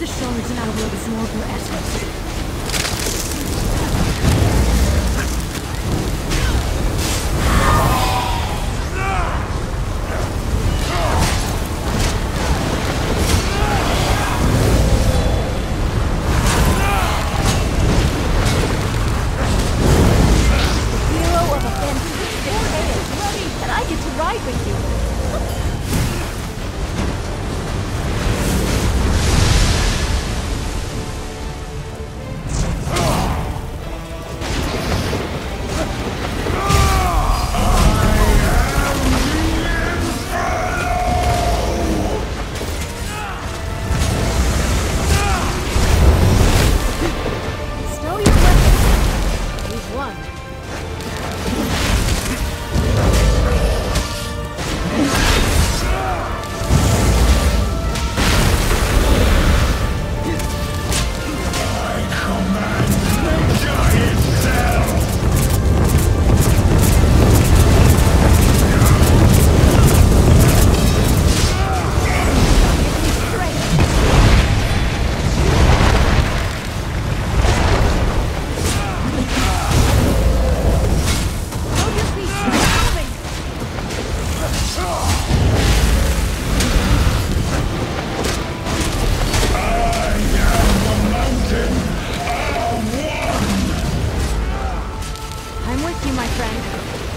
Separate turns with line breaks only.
the shores and I will absorb your essence.
my friend.